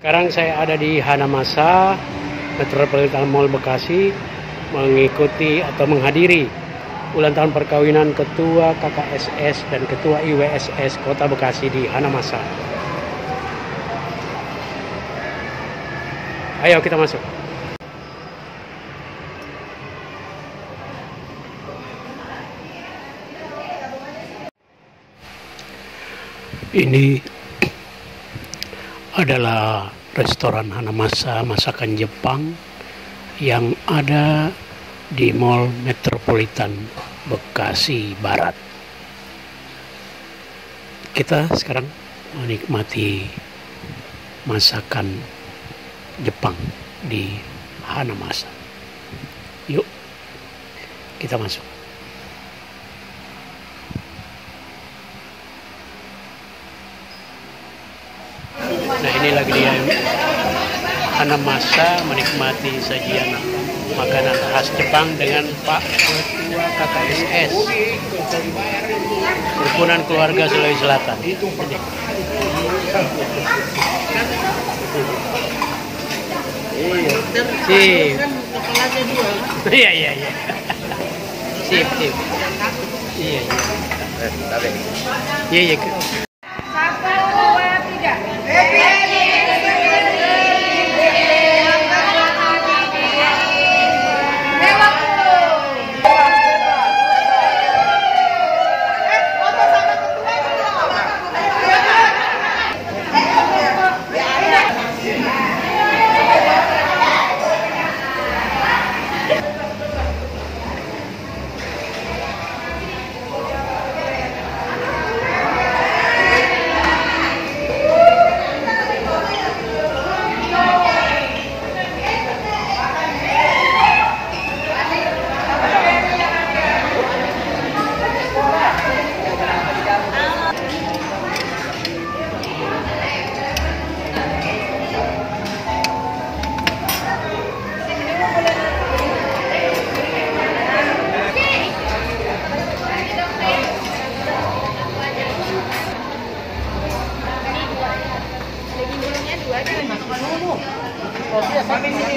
Sekarang saya ada di Hanamasa, Metropolitan Mall Bekasi, mengikuti atau menghadiri ulang tahun perkawinan Ketua KKSS dan Ketua IWSS Kota Bekasi di Hanamasa. Ayo kita masuk. Ini adalah restoran Hanamasa masakan Jepang yang ada di Mall Metropolitan Bekasi Barat. Kita sekarang menikmati masakan Jepang di Hanamasa. Yuk, kita masuk. Nah ini lagi dia Hanamasa menikmati sajian makanan khas Jepang dengan Pak Ketua KKSS Kerukunan Keluarga Sulawesi Selatan. Sip. Iya iya iya. Sip sip. Iya iya. Iya iya.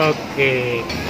Oke.